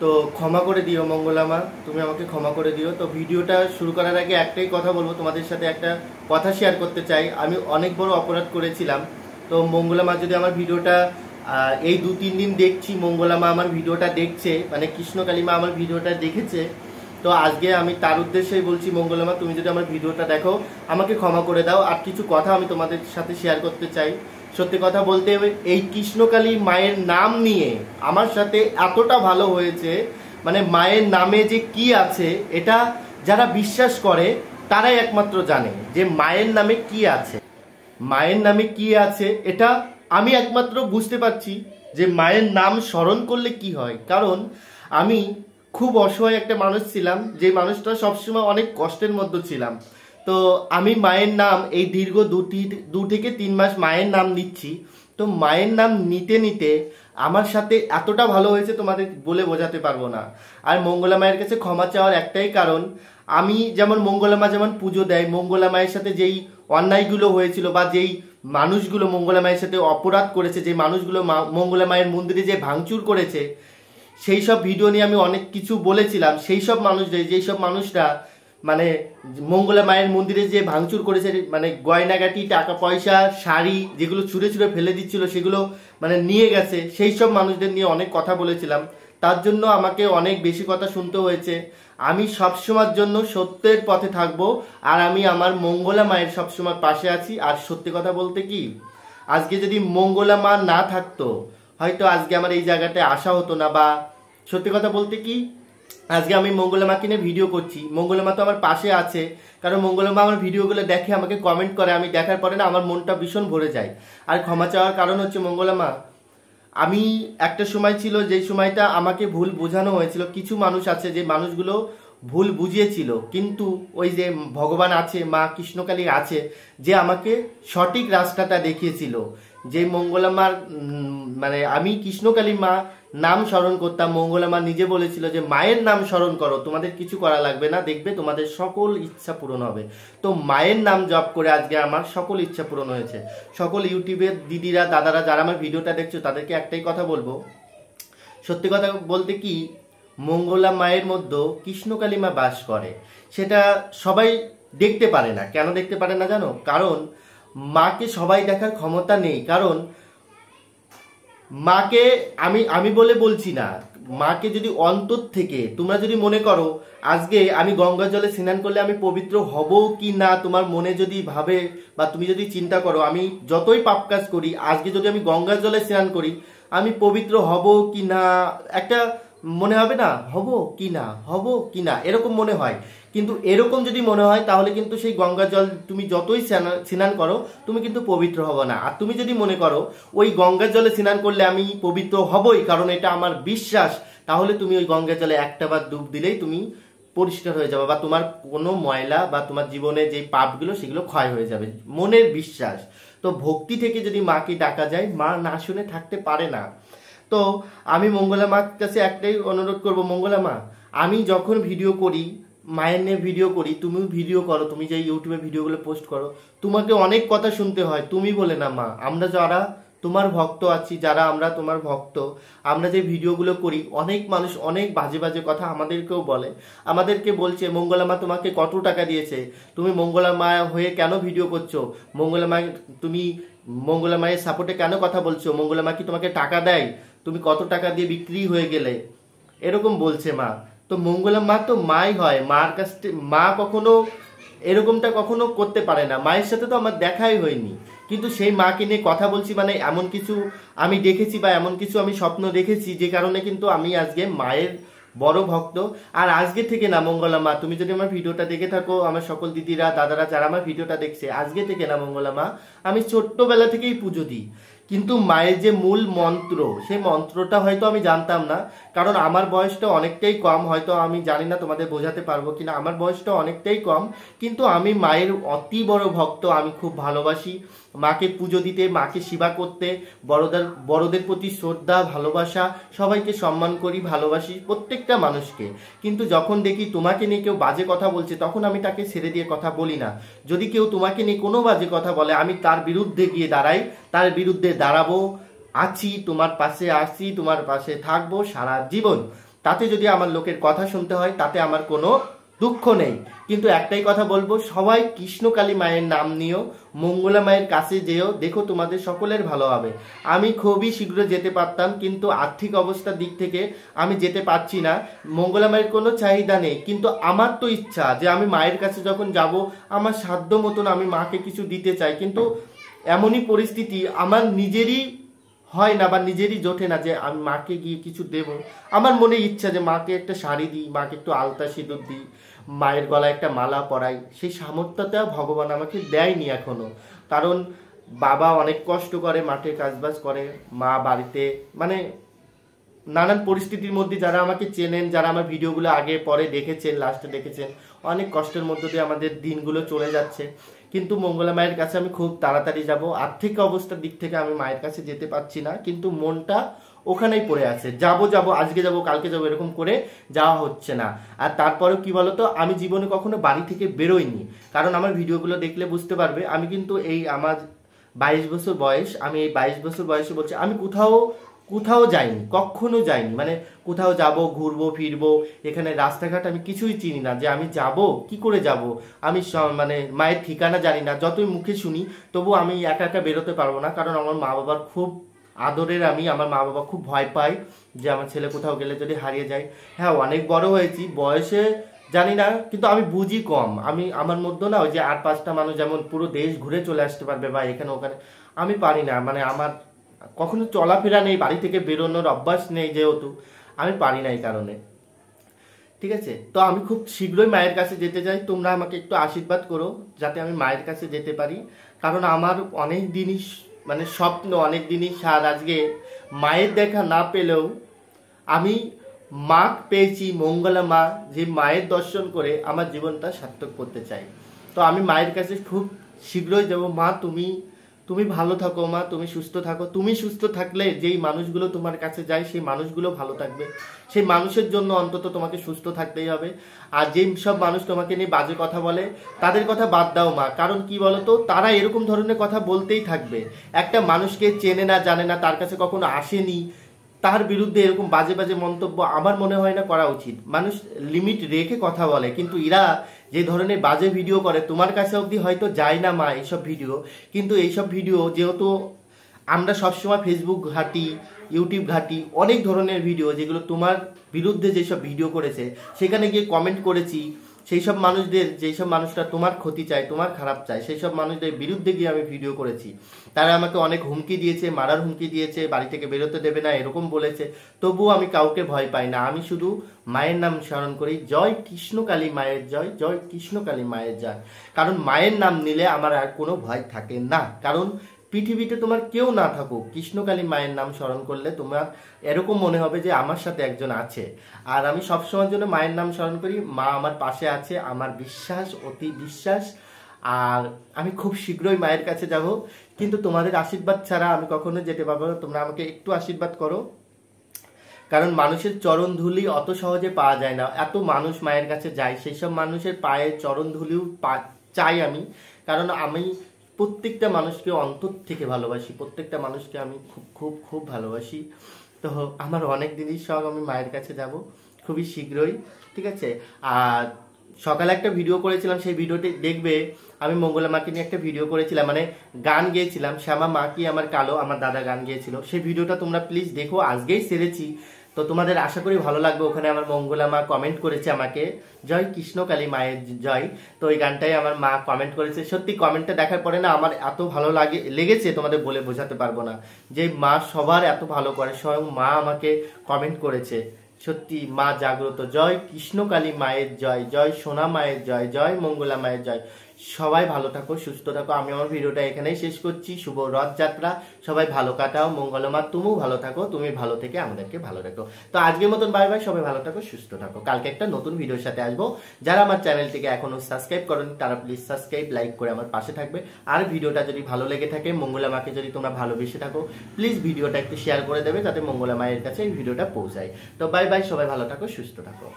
তো ক্ষমা করে দিও মঙ্গলামা, তুমি আমাকে ক্ষমা করে দিও। তো ভিডিওটা শুরু করার আগে একটাই কথা বলব, তোমাদের সাথে একটা কথা শেয়ার করতে চাই। আমি অনেক বড় অপরাধ করেছিলাম। তো মঙ্গলামা, যদি আমার ভিডিওটা এই দু তিন দিন দেখছি, মঙ্গলামা আমার ভিডিওটা দেখছে মানে কৃষ্ণকালীমা আমার ভিডিওটা দেখেছে, তো আজকে আমি তার উদ্দেশ্যেই বলছি, মঙ্গলামা, তুমি যদি আমার ভিডিওটা দেখো, আমাকে ক্ষমা করে দাও। আর কিছু কথা আমি তোমাদের সাথে শেয়ার করতে চাই। সত্যি কথা বলতে এই কৃষ্ণকালী মায়ের নাম নিয়ে আমার সাথে এতটা ভালো হয়েছে মানে মায়ের নামে যে কি আছে, এটা যারা বিশ্বাস করে, তারাই একমাত্র জানে যে মায়ের নামে কি আছে। মায়ের নামে কি আছে, এটা আমি একমাত্র বুঝতে পারছি যে মায়ের নাম স্মরণ করলে কি হয়। কারণ আমি খুব অসহায় একটা মানুষ ছিলাম, যে মানুষটা সবসময় অনেক কষ্টের মধ্যে ছিলাম। তো আমি মায়ের নাম এই দীর্ঘ দুটি, দু থেকে তিন মাস মায়ের নাম নিচ্ছি। তো মায়ের নাম নিতে নিতে আমার সাথে এতটা ভালো হয়েছে তোমাদের বলে বোঝাতে পারব না। আর মঙ্গলা মায়ের কাছে ক্ষমা চাওয়ার একটাই কারণ, আমি যেমন মঙ্গলা মা যেমন পুজো দেয়, মঙ্গলা মায়ের সাথে যেই অন্যায়গুলো হয়েছিল বা যেই মানুষগুলো মঙ্গলা মায়ের সাথে অপরাধ করেছে যে মানুষগুলো মঙ্গলা মায়ের মন্দিরে যে ভাঙচুর করেছে, সেই সব ভিডিও নিয়ে আমি অনেক কিছু বলেছিলাম। সেই সব মানুষদের যেই সব মানুষরা মানে মঙ্গলা মায়ের মন্দিরে যে ভাঙচুর করেছে মানে গয়নাগাটি টাকা পয়সা শাড়ি যেগুলো ছুঁড়ে ছুঁড়ে ফেলে দিচ্ছিল, সেগুলো মানে নিয়ে গেছে। সেই সব মানুষদের নিয়ে অনেক কথা বলেছিলাম। তার জন্য আমাকে অনেক বেশি কথা শুনতে হয়েছে। আমি সবসময়ের জন্য সত্যের পথে থাকব আর আমি আমার মঙ্গলা মায়ের সবসময় পাশে আছি। আর সত্যি কথা বলতে কি, আজকে যদি মঙ্গলা মা না থাকতো, হয়তো আজকে আমার এই জায়গাটায় আসা হতো না বা সত্যি কথা বলতে কি আজকে আমি মঙ্গলা মাকে নিয়ে ভিডিও করছি। মঙ্গলা মা তো আমার পাশে আছে। কারণ মঙ্গলা মা আমার ভিডিওগুলো দেখে আমাকে কমেন্ট করে। আমি দেখার পরে না আমার মনটা ভীষণ ভরে যায়। আর ক্ষমা চাওয়ার কারণ হচ্ছে মঙ্গলা মা আমি একটা সময় ছিল যে সময়টা আমাকে ভুল বোঝানো হয়েছিল। কিছু মানুষ আছে যে মানুষগুলো ভুল বুঝিয়েছিল। কিন্তু ওই যে ভগবান আছে, মা কৃষ্ণকালী আছে, যে আমাকে সঠিক রাস্তাটা দেখিয়েছিল। যে মঙ্গলামার মানে আমি কৃষ্ণকালী মা নাম স্মরণ করতাম। মঙ্গলা মা নিজে বলেছিল যে, মায়ের নাম স্মরণ করো, তোমাদের কিছু করা লাগবে না, দেখবে তোমাদের সকল ইচ্ছা পূরণ হবে। তো মায়ের নাম জপ করে আজকে আমার সকল ইচ্ছা পূরণ হয়েছে। সকল ইউটিউবের দিদিরা, দাদারা যারা আমার ভিডিওটা দেখছ, তাদেরকে একটাই কথা বলব। সত্যি কথা বলতে কি, মঙ্গলা মায়ের মধ্যে কৃষ্ণকালী মা বাস করে। সেটা সবাই দেখতে পারে না। কেন দেখতে পারে না জানো? কারণ মাকে সবাই দেখার ক্ষমতা নেই। কারণ মাকে আমি আমি বলে বলছি না। মাকে যদি অন্তর থেকে, তোমরা যদি মনে করো, আজকে আমি গঙ্গা জলে স্নান করলে আমি পবিত্র হব কি না, তোমার মনে যদি ভাবে বা তুমি যদি চিন্তা করো, আমি যতই পাপ কাজ করি, আজকে যদি আমি গঙ্গা জলে স্নান করি, আমি পবিত্র হব কি না, একটা মনে হবে না, হব কি না, হব কি না, এরকম মনে হয়। কিন্তু এরকম যদি মনে হয়, তাহলে কিন্তু সেই গঙ্গা জল তুমি যতই স্নান- করো, তুমি কিন্তু পবিত্র হবে না। আর তুমি যদি মনে করো, ওই গঙ্গা জলে স্নান করলে আমি পবিত্র হবই, কারণ এটা আমার বিশ্বাস, তাহলে তুমি ওই গঙ্গা জলে একটা বার ডুব দিলেই তুমি পরিষ্কার হয়ে যাবে বা তোমার কোনো ময়লা বা তোমার জীবনে যে পাপগুলো, সেগুলো ক্ষয় হয়ে যাবে। মনের বিশ্বাস। তো ভক্তি থেকে যদি মাকে ডাকা যায়, মা না শুনে থাকতে পারে না। তো আমি মঙ্গলা মার কাছে একটাই অনুরোধ করব, মঙ্গলা মা, আমি যখন ভিডিও করি মায়ের নিয়ে ভিডিও করি, তুমিও ভিডিও করো, তুমি যে ইউটিউবে ভিডিওগুলো পোস্ট করো, তোমাকে অনেক কথা শুনতে হয়, তুমি বলে না মা। আমরা যারা তোমার ভক্ত আছি, যারা আমরা তোমার ভক্ত, আমরা যে ভিডিওগুলো করি, অনেক মানুষ অনেক বাজে বাজে কথা আমাদেরকেও বলে। আমাদেরকে বলছে, মঙ্গলা মা তোমাকে কত টাকা দিয়েছে? তুমি মঙ্গলা মা হয়ে কেন ভিডিও করছ? মঙ্গলা মা, তুমি মঙ্গলা মায়ের সাপোর্টে কেন কথা বলছো? মঙ্গলা মা কি তোমাকে টাকা দেয়? তুমি কত টাকা দিয়ে বিক্রি হয়ে গেলে? এরকম বলছে মা। তো মঙ্গলা মা তো মাই হয়। মার কাছ মা কখনো এরকমটা কখনো করতে পারে না। মায়ের সাথে তো আমার দেখাই হয়নি। কিন্তু সেই মাকে নিয়ে কথা বলছি মানে এমন কিছু আমি দেখেছি বা এমন কিছু আমি স্বপ্ন দেখেছি যে কারণে কিন্তু আমি আজকে মায়ের বড় ভক্ত। আর আজকে থেকে না মঙ্গলা মা, তুমি যদি আমার ভিডিওটা দেখে থাকো, আমার সকল দিদিরা, দাদারা যারা আমার ভিডিওটা দেখছে, আজকে থেকে না মঙ্গলা মা, আমি ছোট্টবেলা থেকেই পুজো দিই। কিন্তু মায়ের যে মূল মন্ত্র সেই মন্ত্রটা হয়তো আমি জানতাম না, কারণ আমার বয়সটা অনেকটাই কম, হয়তো আমি জানি না তোমাদের বোঝাতে পারব কিনা, আমার বয়সটা অনেকটাই কম, কিন্তু আমি মায়ের অতি বড় ভক্ত, আমি খুব ভালোবাসি। মাকে পুজো দিতে, মাকে সেবা করতে, বড়দের বড়দের প্রতি শ্রদ্ধা, ভালোবাসা, সবাইকে সম্মান করি, ভালোবাসি প্রত্যেকটা মানুষকে। কিন্তু যখন দেখি তোমাকে নিয়ে কেউ বাজে কথা বলছে, তখন আমি তাকে ছেড়ে দিয়ে কথা বলি না। যদি কেউ তোমাকে নিয়ে কোনো বাজে কথা বলে, আমি তার বিরুদ্ধে গিয়ে দাঁড়াই, তার বিরুদ্ধে দাঁড়াবো, আছি, তোমার পাশে আছি তোমার পাশে থাকব সারা জীবন। তাতে যদি আমার লোকের কথা শুনতে হয়, তাতে আমার কোনো দুঃখ নেই। কিন্তু একটাই কথা বলব, সবাই কৃষ্ণকালী মায়ের নাম নিও, মঙ্গলা মায়ের কাছে যেও, দেখো তোমাদের সকলের ভালো হবে। আমি খুবই শীঘ্র যেতে পারতাম, কিন্তু আর্থিক অবস্থার দিক থেকে আমি যেতে পারছি না। মঙ্গলা মায়ের কোনো চাহিদা নেই, কিন্তু আমার তো ইচ্ছা যে আমি মায়ের কাছে যখন যাব, আমার সাধ্য মতন আমি মাকে কিছু দিতে চাই। কিন্তু এমনই পরিস্থিতি আমার নিজেরই হয় না বা নিজেরই জোটে না যে আমি মাকে গিয়ে কিছু দেব। আমার মনে ইচ্ছা যে মাকে একটা শাড়ি দিই, মাকে একটু আলতা সিঁদুর দিই, মায়ের গলায় একটা মালা পরাই। সেই সামর্থ্যটা ভগবান আমাকে দেয়নি এখনও। কারণ বাবা অনেক কষ্ট করে, মাঠে কাজবাজ করে, মা বাড়িতে মানে নানান পরিস্থিতির মধ্যে যারা আমাকে চেনেন, যারা আমার ভিডিওগুলো আগে, পরে দেখেছেন লাস্টে দেখেছেন অনেক কষ্টের মধ্য দিয়ে আমাদের দিনগুলো চলে যাচ্ছে। কিন্তু মঙ্গলা মায়ের কাছে আমি খুব তাড়াতাড়ি যাব। আর্থিক অবস্থার দিক থেকে আমি মায়ের কাছে যেতে পারছি না, কিন্তু মনটা ওখানেই পড়ে আছে। যাব যাব, আজকে যাব, কালকে যাব, এরকম করে যাওয়া হচ্ছে না। আর তারপরেও কি বলতো, আমি জীবনে কখনো বাড়ি থেকে বেরোইনি। কারণ আমার ভিডিওগুলো দেখলে বুঝতে পারবে, আমি কিন্তু এই আমার বাইশ বছর বয়স, আমি এই বাইশ বছর বয়সে বলছি, আমি কোথাও কোথাও যাইনি, কখনো যাইনি। মানে কোথাও যাব, ঘুরবো, ফিরবো, এখানে রাস্তাঘাট আমি কিছুই চিনি না যে আমি যাব, কি করে যাব? আমি মানে মায়ের ঠিকানা জানি না, যতই মুখে শুনি তবু আমি একা একা বেরোতে পারব না, কারণ আমার মা বাবার খুব আদরের আমি, আমার মা বাবা খুব ভয় পাই যে আমার ছেলে কোথাও গেলে যদি হারিয়ে যায়। হ্যাঁ অনেক বড় হয়েছি, বয়সে জানি না, কিন্তু আমি বুঝি কম। আমি, আমার মধ্যে না ওই যে আট, পাঁচটা মানুষ যেমন পুরো দেশ ঘুরে চলে আসতে পারবে বা এখানে ওখানে, আমি পারি না। মানে আমার কখনো চলাফেরা নেই, বাড়ি থেকে বেরোনোর অভ্যাস নেই যেহেতু, আমি পারি না এই কারণে। ঠিক আছে? তো আমি খুব শীঘ্রই মায়ের কাছে যেতে চাই, তোমরা আমাকে একটু আশীর্বাদ করো যাতে আমি মায়ের কাছে যেতে পারি। কারণ আমার অনেক দিনই মানে স্বপ্ন, অনেক দিনই স্বাদ আজকে মায়ের দেখা না পেলেও আমি মা পেয়েছি, মঙ্গলা মা, যে মায়ের দর্শন করে আমার জীবনটা সার্থক করতে চাই। তো আমি মায়ের কাছে খুব শীঘ্রই যাব। মা, তুমি তুমি ভালো থাকো, মা, তুমি সুস্থ থাকো। তুমি সুস্থ থাকলে যেই মানুষগুলো তোমার কাছে যায়, সেই মানুষগুলো ভালো থাকবে। সেই মানুষের জন্য অন্তত তোমাকে সুস্থ থাকতেই হবে। আর যেই সব মানুষ তোমাকে নিয়ে বাজে কথা বলে, তাদের কথা বাদ দাও, মা। কারণ কি বলতো? তারা এরকম ধরনের কথা বলতেই থাকবে। একটা মানুষকে চেনে না, জানে না, তার কাছে কখনো আসেনি। তার বিরুদ্ধে এরকম বাজে বাজে মন্তব্য আমার মনে হয় না করা উচিত। মানুষ লিমিট রেখে কথা বলে, কিন্তু এরা যে ধরনের বাজে ভিডিও করে, তোমার কাছে অবধি হয়তো যায় না মা এইসব ভিডিও কিন্তু এইসব ভিডিও যেহেতু আমরা সবসময় ফেসবুক ঘাঁটি ইউটিউব ঘাঁটি, অনেক ধরনের ভিডিও যেগুলো তোমার বিরুদ্ধে যেসব ভিডিও করেছে, সেখানে গিয়ে কমেন্ট করেছি। সেই সব মানুষদের, যেই সব মানুষরা তোমার ক্ষতি চায়, তোমার খারাপ চায়, সেই সব মানুষদের বিরুদ্ধে গিয়ে আমি ভিডিও করেছি। তারা আমাকে অনেক হুমকি দিয়েছে, মারার হুমকি দিয়েছে, বাড়ি থেকে বেরোতে দেবে না, এরকম বলেছে। তবুও আমি কাউকে ভয় পাই না। আমি শুধু মায়ের নাম স্মরণ করি। জয় কৃষ্ণকালী মায়ের জয় জয় কৃষ্ণকালী মায়ের জয়। কারণ মায়ের নাম নিলে আমার আর কোনো ভয় থাকে না। কারণ পৃথিবীতে তোমার কেউ না থাকুক, কৃষ্ণকালী মায়ের নাম স্মরণ করলে তোমার এরকম মনে হবে যে আমার সাথে একজন আছে। আর আমি সবসময়ের জন্য মায়ের নাম স্মরণ করি, মা আমার পাশে আছে, আমার বিশ্বাস, অতি বিশ্বাস। আর আমি খুব শীঘ্রই মায়ের কাছে যাব। কিন্তু তোমাদের আশীর্বাদ ছাড়া আমি কখনো যেতে পারব না। তোমরা আমাকে একটু আশীর্বাদ করো। কারণ মানুষের চরণ ধুলি অত সহজে পাওয়া যায় না। এত মানুষ মায়ের কাছে যায়। সেই সব মানুষের পায়ে চরণ ধুলিও চাই আমি। কারণ আমি প্রত্যেকটা মানুষকে অন্তর থেকে ভালোবাসি। প্রত্যেকটা মানুষকে আমি খুব খুব খুব ভালোবাসি। তো আমার অনেক দিনই শখ আমি মায়ের কাছে যাব, খুবই শীঘ্রই, ঠিক আছে? আর সকালে একটা ভিডিও করেছিলাম, সেই ভিডিওটি দেখবে, আমি মঙ্গলা মাকে নিয়ে একটা ভিডিও করেছিলাম মানে গান গেয়েছিলাম, শ্যামা মা কি আমার কালো, আমার দাদা গান গেয়েছিল। সেই ভিডিওটা তোমরা প্লিজ দেখো, আজকেই সেরেছি। তো তোমাদের আশা করি ভালো লাগবে। ওখানে আমার মঙ্গলা মা কমেন্ট করেছে আমাকে, জয় কৃষ্ণকালী মায়ের জয়। তো ওই গানটাই আমার মা কমেন্ট করেছে। সত্যি কমেন্টটা দেখার পরে না আমার এত ভালো লাগে, লেগেছে তোমাদের বলে বোঝাতে পারব না, যে মা সবার এত ভালো করে, স্বয়ং মা আমাকে কমেন্ট করেছে। সত্যি মা জাগ্রত। জয় কৃষ্ণকালী মায়ের জয় জয় সোনা মায়ের জয় জয় মঙ্গলা মায়ের জয়। সবাই ভালো থাকো, সুস্থ থাকো। আমি আমার ভিডিওটা এখানেই শেষ করছি। শুভ রথযাত্রা। সবাই ভালো কাটাও মঙ্গলমা তুমিও ভালো থাকো, তুমি ভালো থেকে আমাদেরকে ভালো রাখো। তো আজকের মতন বাই বাই সবাই ভালো থাকো, সুস্থ থাকো। কালকে একটা নতুন ভিডিওর সাথে আসব। যারা আমার চ্যানেলটিকে এখনও সাবস্ক্রাইব করেনি, তারা প্লিজ সাবস্ক্রাইব লাইক করে আমার পাশে থাকবে। আর ভিডিওটা যদি ভালো লেগে থাকে মঙ্গলা মাকে যদি তোমরা ভালোবেসে থাকো প্লিজ ভিডিওটা একটু শেয়ার করে দেবে, যাতে মঙ্গলা মায়ের কাছে এই ভিডিওটা পৌঁছায়। তো বাই বাই সবাই ভালো থাকো, সুস্থ থাকো।